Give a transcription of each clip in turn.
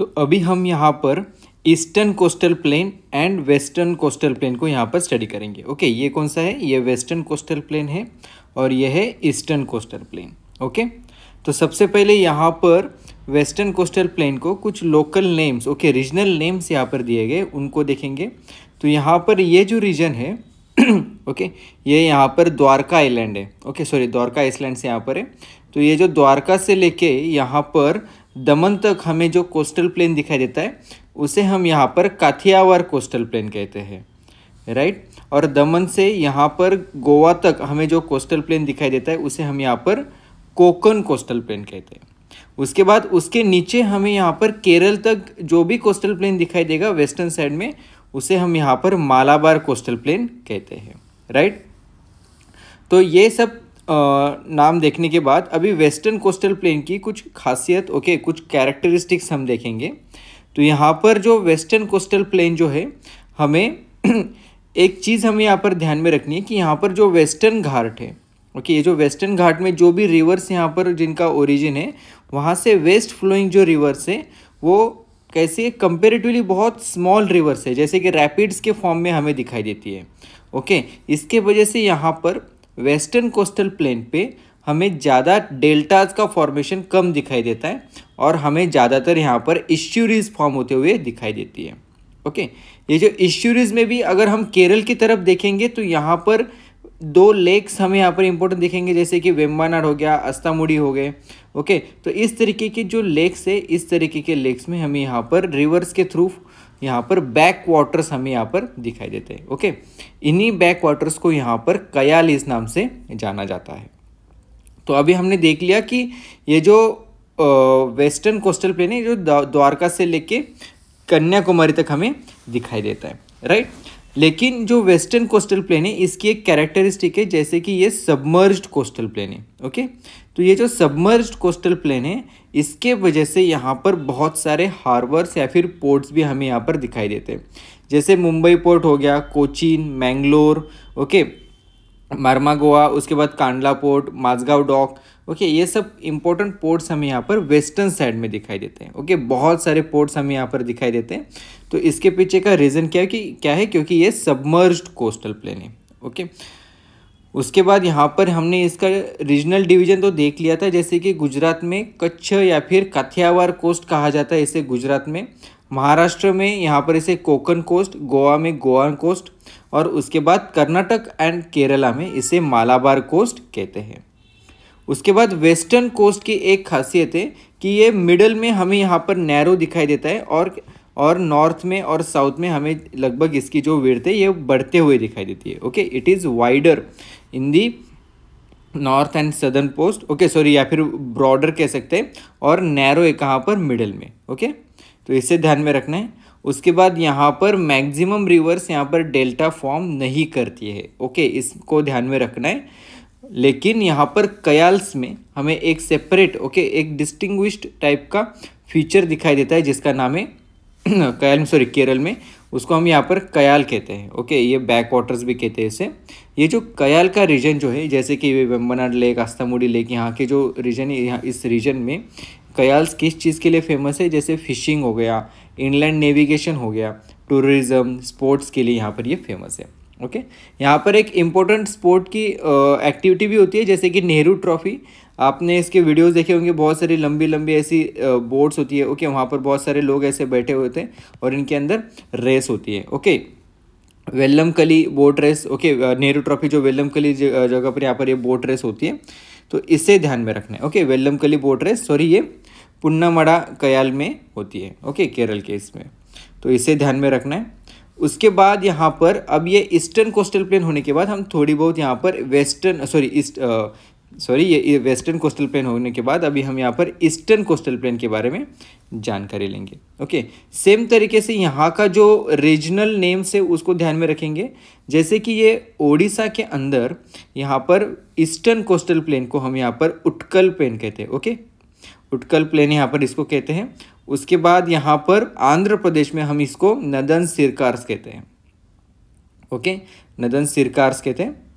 तो अभी हम यहाँ पर eastern coastal plain and western coastal plain को यहाँ पर स्टडी करेंगे। ओके ये कौन सा है? ये वेस्टर्न कोस्टल प्लेन है और ये है ईस्टर्न कोस्टल प्लेन ओके तो सबसे पहले यहाँ पर वेस्टर्न कोस्टल प्लेन को कुछ local names okay regional names यहाँ पर दिए गए, उनको देखेंगे। तो यहाँ पर ये जो रीजन है ओके ये यहाँ पर द्वारका आइलैंड है। ओके सॉरी द्वारका आइसलैंड से यहाँ पर है। तो ये जो द्वारका से लेके यहाँ पर दमन तक हमें जो कोस्टल प्लेन दिखाई देता है, उसे हम यहाँ पर काथियावार कोस्टल प्लेन कहते हैं राइट और दमन से यहाँ पर गोवा तक हमें जो कोस्टल प्लेन दिखाई देता है, उसे हम यहाँ पर कोकन कोस्टल प्लेन कहते हैं। उसके बाद उसके नीचे हमें यहाँ पर केरल तक जो भी कोस्टल प्लेन दिखाई देगा, वेस्टर्न साइड में, उसे हम यहाँ पर मालाबार कोस्टल प्लेन कहते हैं राइट तो ये सब नाम देखने के बाद अभी वेस्टर्न कोस्टल प्लेन की कुछ खासियत, ओके, कुछ कैरेक्टरिस्टिक्स हम देखेंगे। तो यहाँ पर जो वेस्टर्न कोस्टल प्लेन जो है, हमें एक चीज़ हमें यहाँ पर ध्यान में रखनी है कि यहाँ पर जो वेस्टर्न घाट है, ओके, ये जो वेस्टर्न घाट में जो भी रिवर्स यहाँ पर जिनका ओरिजिन है, वहाँ से वेस्ट फ्लोइंग जो रिवर्स है, वो कैसे कंपेरेटिवली बहुत स्मॉल रिवर्स है, जैसे कि रैपिड्स के फॉर्म में हमें दिखाई देती है, ओके, इसके वजह से यहाँ पर वेस्टर्न कोस्टल प्लेन पे हमें ज़्यादा डेल्टाज का फॉर्मेशन कम दिखाई देता है और हमें ज़्यादातर यहाँ पर इश्यूरीज फॉर्म होते हुए दिखाई देती है। ओके? ये जो इश्यूरीज में भी अगर हम केरल की तरफ़ देखेंगे तो यहाँ पर दो लेक्स हमें यहाँ पर इंपॉर्टेंट दिखेंगे, जैसे कि वेम्बानाड हो गया, अस्तामुड़ी हो गए। ओके? तो इस तरीके के जो लेक्स है, इस तरीके के लेक्स में हमें यहाँ पर रिवर्स के थ्रू यहाँ पर बैक वाटर्स हमें यहाँ पर दिखाई देते हैं ओके इन्हीं बैक वाटर्स को यहाँ पर कयाल इस नाम से जाना जाता है। तो अभी हमने देख लिया कि ये जो वेस्टर्न कोस्टल प्लेन है जो द्वारका से लेके कन्याकुमारी तक हमें दिखाई देता है राइट लेकिन जो वेस्टर्न कोस्टल प्लेन है, इसकी एक कैरेक्टरिस्टिक है, जैसे कि ये सबमर्ज्ड कोस्टल प्लेन है ओके तो ये जो सबमर्ज्ड कोस्टल प्लेन है, इसके वजह से यहाँ पर बहुत सारे हार्बर्स या फिर पोर्ट्स भी हमें यहाँ पर दिखाई देते हैं। जैसे मुंबई पोर्ट हो गया, कोचीन, मैंगलोर ओके मारमा गोवा, उसके बाद Kandla port Mazagaon dock, okay, ये सब इंपॉर्टेंट पोर्ट्स हमें यहाँ पर वेस्टर्न साइड में दिखाई देते हैं, ओके, बहुत सारे पोर्ट्स हमें यहाँ पर दिखाई देते हैं। तो इसके पीछे का रीज़न क्या है कि, क्या है? क्योंकि ये सबमर्ज्ड कोस्टल प्लेन है, ओके। उसके बाद यहाँ पर हमने इसका रीजनल डिवीज़न तो देख लिया था, जैसे कि गुजरात में कच्छ या फिर काथियावार कोस्ट कहा जाता है इसे गुजरात में। महाराष्ट्र में यहाँ पर इसे कोकन कोस्ट गोवा में गोवा कोस्ट और उसके बाद कर्नाटक एंड केरला में इसे मालाबार कोस्ट कहते हैं। उसके बाद वेस्टर्न कोस्ट की एक खासियत है कि ये मिडल में हमें यहाँ पर नैरो दिखाई देता है और और नॉर्थ में और साउथ में हमें लगभग इसकी जो विर्थ है, ये बढ़ते हुए दिखाई देती है। Okay it is wider in the north and southern post okay sorry या फिर ब्रॉडर कह सकते हैं। और नैरो है कहाँ पर? मिडल में। Okay okay? तो इसे ध्यान में रखना है। उसके बाद यहाँ पर मैक्सिमम रिवर्स यहाँ पर डेल्टा फॉर्म नहीं करती है। ओके इसको ध्यान में रखना है। लेकिन यहाँ पर कयाल्स में हमें एक सेपरेट ओके एक डिस्टिंग्विश्ड टाइप का फीचर दिखाई देता है, जिसका नाम है कयाल सॉरी केरल में। उसको हम यहाँ पर कयाल कहते हैं। ओके ये बैक वाटर्स भी कहते हैं इसे। ये जो कयाल का रीजन जो है, जैसे कि वेम्बनाड लेक आस्तामुड़ी लेक, यहाँ के जो रीजन है, यहाँ इस रीजन में कयाल्स किस चीज़ के लिए फ़ेमस है? जैसे फिशिंग हो गया इनलैंड नेविगेशन हो गया टूरिज़्म स्पोर्ट्स के लिए यहाँ पर ये फ़ेमस है ओके यहाँ पर एक इम्पोर्टेंट स्पोर्ट की एक्टिविटी भी होती है, जैसे कि नेहरू ट्रॉफी आपने इसके वीडियोस देखे होंगे, बहुत सारी लंबी लंबी ऐसी बोट्स होती है ओके वहाँ पर बहुत सारे लोग ऐसे बैठे हुए थे और इनके अंदर रेस होती है okay Vallam Kali boat race okay Nehru trophy जो वेल्लम कली जगह पर यहाँ पर ये बोट रेस होती है। तो इसे ध्यान में रखना है। Okay Vallam Kali boat race sorry ये पुन्नामड़ा कयाल में होती है। ओके केरल के इसमें। तो इसे ध्यान में रखना है। उसके बाद यहाँ पर, अब ये ईस्टर्न कोस्टल प्लेन होने के बाद हम थोड़ी बहुत यहाँ पर वेस्टर्न सॉरी ईस्ट सॉरी, ये वेस्टर्न कोस्टल प्लेन होने के बाद अभी हम यहाँ पर ईस्टर्न कोस्टल प्लेन के बारे में जानकारी लेंगे। ओके, सेम तरीके से यहाँ का जो रीजनल नेम्स है उसको ध्यान में रखेंगे, जैसे कि ये ओडिशा के अंदर यहाँ पर ईस्टर्न कोस्टल प्लेन को हम यहाँ पर उटकल प्लेन कहते हैं, ओके? उटकल प्लेन यहाँ पर इसको कहते हैं। उसके बाद यहाँ पर आंध्र प्रदेश में हम इसको नदन सिरकार्स कहते हैं, ओके? नदन सिरकार्स कहते हैं।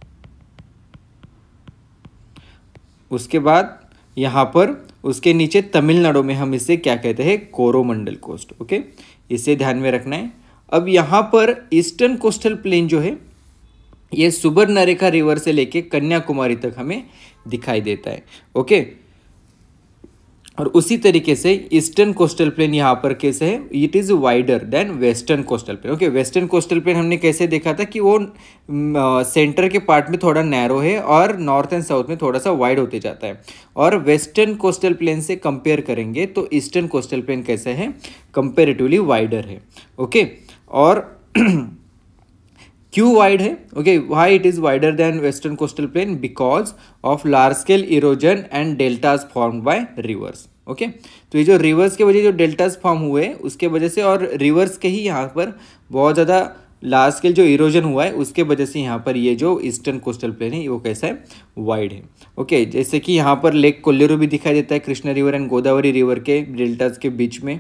उसके बाद यहाँ पर उसके नीचे तमिलनाडु में हम इसे क्या कहते हैं? Coromandel coast, okay? इसे ध्यान में रखना है। अब यहाँ पर ईस्टर्न कोस्टल प्लेन जो है, ये सुबर्णरेखा रिवर से लेके कन्याकुमारी तक हमें दिखाई देता है, ओके? और उसी तरीके से ईस्टर्न कोस्टल प्लेन यहाँ पर कैसे है? It is wider than western coastal plain okay western coastal plain हमने कैसे देखा था कि वो सेंटर के पार्ट में थोड़ा नैरो है और नॉर्थ एंड साउथ में थोड़ा सा वाइड होते जाता है। और वेस्टर्न कोस्टल प्लेन से कंपेयर करेंगे तो ईस्टर्न कोस्टल प्लेन कैसे है? कंपेरेटिवली वाइडर है। ओके और क्यों वाइड है okay why it is wider than western coastal plain because of large scale erosion and deltas form by rivers okay तो ये जो रिवर्स के वजह जो डेल्टाज फॉर्म हुए, उसके वजह से और रिवर्स के ही यहाँ पर बहुत ज़्यादा लार्ज स्केल जो इरोजन हुआ है, उसके वजह से यहाँ पर ये जो ईस्टर्न कोस्टल प्लेन है वो कैसा है? वाइड है ओके जैसे कि यहाँ पर लेक कोल्लेरू भी दिखाई देता है Krishna river and Godavari river के डेल्टाज के बीच में।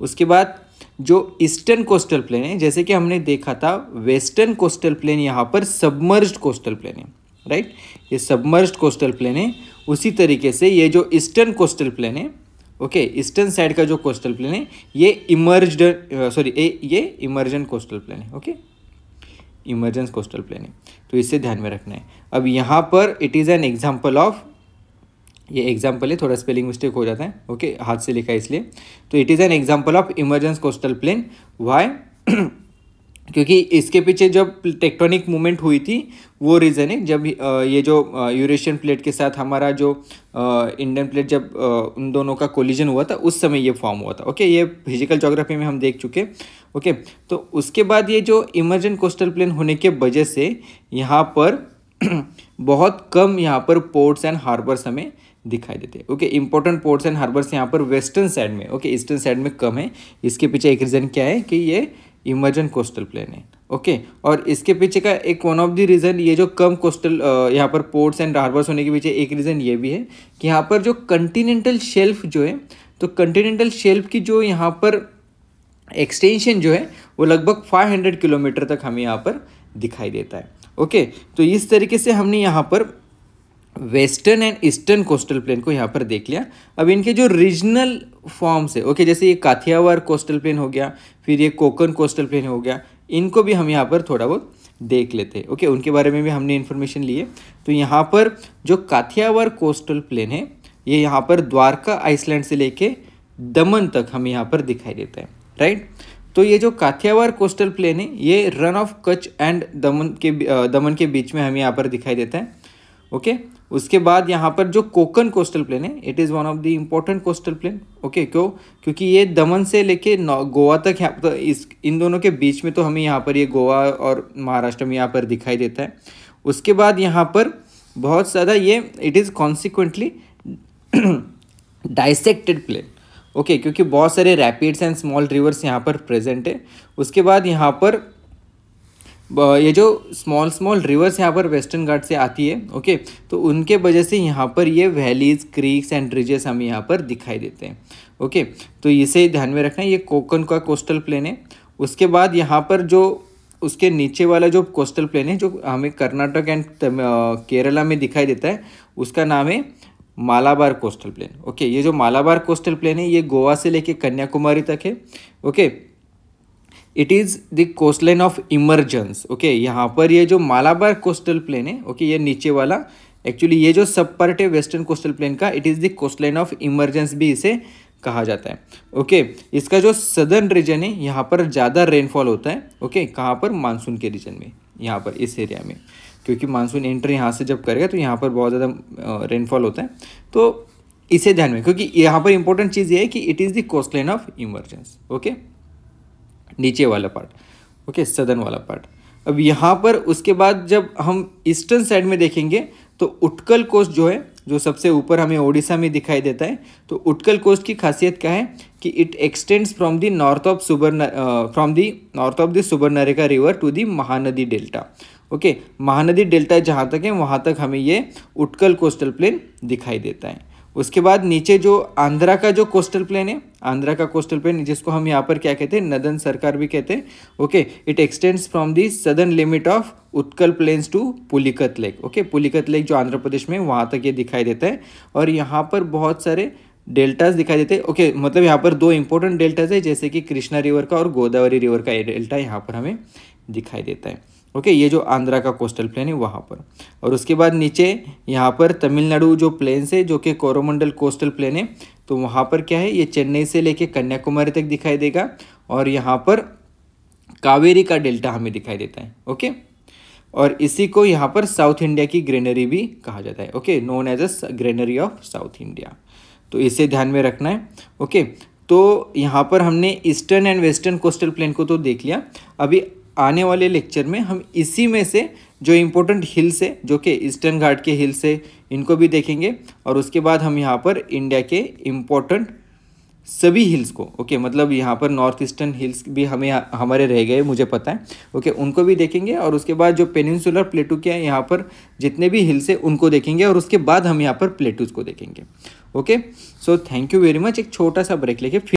उसके बाद जो ईस्टर्न कोस्टल प्लेन है, जैसे कि हमने देखा था, वेस्टर्न कोस्टल प्लेन यहाँ पर सबमर्ज्ड कोस्टल प्लेन है राइट ये सबमर्ज्ड कोस्टल प्लेन है, उसी तरीके से ये जो ईस्टर्न कोस्टल प्लेन है ओके ईस्टर्न साइड का जो कोस्टल प्लेन है, ये इमर्ज्ड सॉरी ये इमर्जन कोस्टल प्लेन है ओके इमरजेंस कोस्टल प्लेन है तो इसे ध्यान में रखना है। अब यहाँ पर it is an example of ये एग्ज़ाम्पल है, थोड़ा स्पेलिंग मिस्टेक हो जाता है ओके हाथ से लिखा है इसलिए। तो it is an example of emergence coastal plain why क्योंकि इसके पीछे जब टेक्टोनिक मूवमेंट हुई थी, वो रीज़न है। जब ये जो यूरेशियन प्लेट के साथ हमारा जो इंडियन प्लेट जब उन दोनों का कोलिजन हुआ था, उस समय ये फॉर्म हुआ था ओके ये फ़िज़िकल जोग्राफी में हम देख चुके ओके तो उसके बाद ये जो इमरजेंट कोस्टल प्लेन होने के वजह से यहाँ पर बहुत कम यहाँ पर पोर्ट्स एंड हार्बर्स हमें दिखाई देते हैं। Okay important ports and harbours यहाँ पर वेस्टर्न साइड में ओके ईस्टर्न साइड में कम है। इसके पीछे एक रीज़न क्या है कि ये इमर्जन कोस्टल प्लेन है ओके okay, और इसके पीछे का एक वन ऑफ़ द रीज़न ये जो कम कोस्टल यहाँ पर पोर्ट्स एंड हार्बर्स होने के पीछे एक रीज़न ये भी है कि यहाँ पर जो कंटिनेंटल शेल्फ जो है तो कंटिनेंटल शेल्फ की जो यहाँ पर एक्सटेंशन जो है वो लगभग 500 किलोमीटर तक हमें यहाँ पर दिखाई देता है ओके okay, तो इस तरीके से हमने यहाँ पर western and eastern coastal plain को यहाँ पर देख लिया। अब इनके जो रीजनल फॉर्म्स है, ओके, जैसे ये काथियावार कोस्टल प्लेन हो गया, फिर ये कोकन कोस्टल प्लेन हो गया, इनको भी हम यहाँ पर थोड़ा बहुत देख लेते हैं, ओके, उनके बारे में भी हमने इन्फॉर्मेशन लिए तो यहाँ पर जो काथियावार कोस्टल प्लेन है, ये यहाँ पर द्वारका आइसलैंड से लेके दमन तक हमें यहाँ पर दिखाई देता है राइट तो ये जो काथियावार कोस्टल प्लेन है, ये रन ऑफ़ कच्छ एंड दमन के दमन के बीच में हमें यहाँ पर दिखाई देता है। ओके उसके बाद यहाँ पर जो कोकन कोस्टल प्लेन है it is one of the important coastal plain okay क्यों? क्योंकि ये दमन से लेके गोवा तक यहाँ तो इस, इन दोनों के बीच में तो हमें यहाँ पर ये गोवा और महाराष्ट्र में यहाँ पर दिखाई देता है। उसके बाद यहाँ पर बहुत ज़्यादा ये it is consequently dissected plain okay क्योंकि बहुत सारे रैपिड्स एंड स्मॉल रिवर्स यहाँ पर प्रेजेंट है। उसके बाद यहाँ पर ये जो स्मॉल स्मॉल रिवर्स यहाँ पर वेस्टर्न घाट से आती है ओके तो उनके वजह से यहाँ पर ये वैलीज क्रीक्स एंड रिजेस हमें यहाँ पर दिखाई देते हैं ओके तो इसे ध्यान में रखना, ये कोकन का कोस्टल प्लेन है। उसके बाद यहाँ पर जो, उसके नीचे वाला जो कोस्टल प्लेन है, जो हमें कर्नाटक एंड केरला में दिखाई देता है, उसका नाम है मालाबार कोस्टल प्लेन ओके ये जो मालाबार कोस्टल प्लेन है, ये गोवा से लेके कन्याकुमारी तक है okay it is the coast line of emergence okay यहाँ पर ये जो मालाबार कोस्टल प्लेन है ओके okay, ये नीचे वाला एक्चुअली ये जो सब पार्ट है वेस्टर्न कोस्टल प्लेन का it is the coast line of emergence भी इसे कहा जाता है। ओके okay, इसका जो सदर्न रीजन है यहाँ पर ज़्यादा रेनफॉल होता है। ओके okay, कहाँ पर? मानसून के रीजन में यहाँ पर इस एरिया में। क्योंकि मानसून एंट्री यहाँ से जब करेगा तो यहाँ पर बहुत ज़्यादा रेनफॉल होता है। तो इसे ध्यान में क्योंकि यहाँ पर इंपॉर्टेंट चीज़ ये है कि it is the coast line of emergence okay नीचे वाला पार्ट ओके सदन वाला पार्ट अब यहाँ पर उसके बाद जब हम ईस्टर्न साइड में देखेंगे तो उटकल कोस्ट जो है, जो सबसे ऊपर हमें ओडिशा में दिखाई देता है तो उटकल कोस्ट की खासियत क्या है कि it extends from the north of Subarna from the north of the Subarnarekha river to the Mahanadi delta okay Mahanadi delta जहाँ तक है, वहाँ तक हमें ये उटकल कोस्टल प्लेन दिखाई देता है। उसके बाद नीचे जो आंध्रा का जो कोस्टल प्लेन है, आंध्रा का कोस्टल प्लेन जिसको हम यहाँ पर क्या कहते हैं, नदन सरकार भी कहते हैं okay it extends from the southern limit of Utkal plains to Pulicat lake okay Pulicat lake जो आंध्र प्रदेश में वहाँ तक ये दिखाई देता है, और यहाँ पर बहुत सारे डेल्टाज दिखाई देते हैं ओके मतलब यहाँ पर दो इंपॉर्टेंट डेल्टाज है, जैसे कि कृष्णा रिवर का और गोदावरी रिवर का ये डेल्टा यहाँ पर हमें दिखाई देता है। ओके ये जो आंध्रा का कोस्टल प्लेन है वहाँ पर। और उसके बाद नीचे यहाँ पर तमिलनाडु जो प्लेन्स है, जो कि कोरोमंडल कोस्टल प्लेन है तो वहाँ पर क्या है? ये चेन्नई से लेके कन्याकुमारी तक दिखाई देगा और यहाँ पर कावेरी का डेल्टा हमें दिखाई देता है ओके और इसी को यहाँ पर साउथ इंडिया की ग्रेनरी भी कहा जाता है okay known as a granary of south India तो इसे ध्यान में रखना है ओके तो यहाँ पर हमने eastern and western coastal plain को तो देख लिया। अभी आने वाले लेक्चर में हम इसी में से जो इम्पोर्टेंट हिल्स है, जो कि ईस्टर्न घाट के हिल्स है, इनको भी देखेंगे और उसके बाद हम यहाँ पर इंडिया के इम्पोर्टेंट सभी हिल्स को ओके मतलब यहाँ पर नॉर्थ ईस्टर्न हिल्स भी हमें हमारे रह गए, मुझे पता है ओके उनको भी देखेंगे और उसके बाद जो पेनिनसुलर प्लेटू के हैं, यहाँ पर जितने भी हिल्स है, उनको देखेंगे और उसके बाद हम यहाँ पर प्लेटूज को देखेंगे okay so thank you very much एक छोटा सा ब्रेक लेके